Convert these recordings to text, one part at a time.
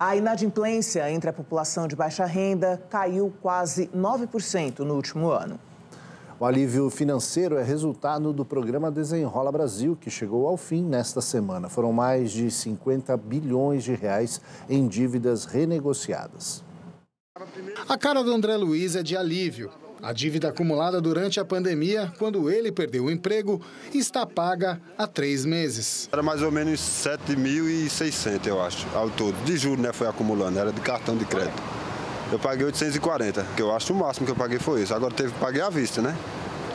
A inadimplência entre a população de baixa renda caiu quase 9% no último ano. O alívio financeiro é resultado do programa Desenrola Brasil, que chegou ao fim nesta semana. Foram mais de 50 bilhões de reais em dívidas renegociadas. A cara do André Luiz é de alívio. A dívida acumulada durante a pandemia, quando ele perdeu o emprego, está paga há três meses. Era mais ou menos 7.600, eu acho, ao todo. De juros, né, foi acumulando, era de cartão de crédito. Eu paguei 840, que eu acho o máximo que eu paguei foi isso. Agora teve que pagar à vista, né?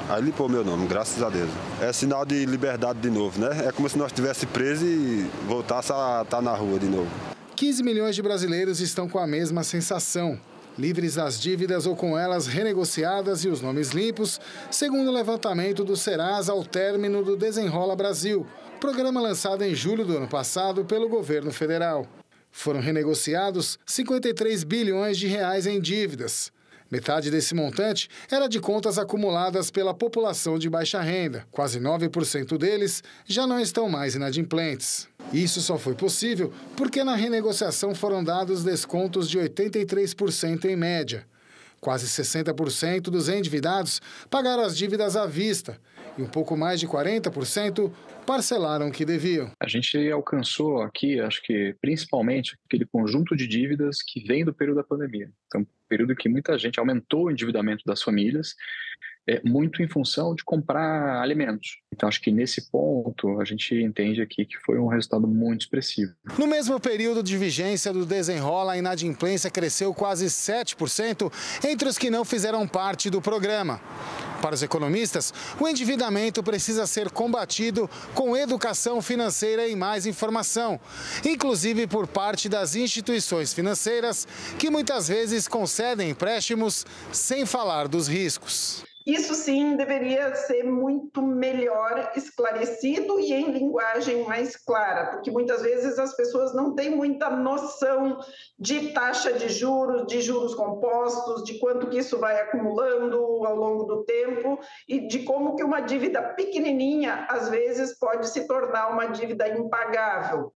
Aí limpou meu nome, graças a Deus. É sinal de liberdade de novo, né? É como se nós estivéssemos presos e voltasse a estar na rua de novo. 15 milhões de brasileiros estão com a mesma sensação livres das dívidas ou com elas renegociadas e os nomes limpos, segundo o levantamento do Serasa ao término do Desenrola Brasil, programa lançado em julho do ano passado pelo governo federal. Foram renegociados 53 bilhões de reais em dívidas. Metade desse montante era de contas acumuladas pela população de baixa renda. Quase 9% deles já não estão mais inadimplentes. Isso só foi possível porque na renegociação foram dados descontos de 83% em média. Quase 60% dos endividados pagaram as dívidas à vista e um pouco mais de 40% parcelaram o que deviam. A gente alcançou aqui, acho que principalmente, aquele conjunto de dívidas que vem do período da pandemia. Então, período que muita gente aumentou o endividamento das famílias, é, muito em função de comprar alimentos. Então, acho que nesse ponto a gente entende aqui que foi um resultado muito expressivo. No mesmo período de vigência do desenrola, a inadimplência cresceu quase 7% entre os que não fizeram parte do programa. Para os economistas, o endividamento precisa ser combatido com educação financeira e mais informação, inclusive por parte das instituições financeiras, que muitas vezes concedem empréstimos sem falar dos riscos. Isso sim deveria ser muito melhor esclarecido e em linguagem mais clara, porque muitas vezes as pessoas não têm muita noção de taxa de juros, de juros compostos, de quanto que isso vai acumulando ao longo do tempo e de como que uma dívida pequenininha às vezes pode se tornar uma dívida impagável.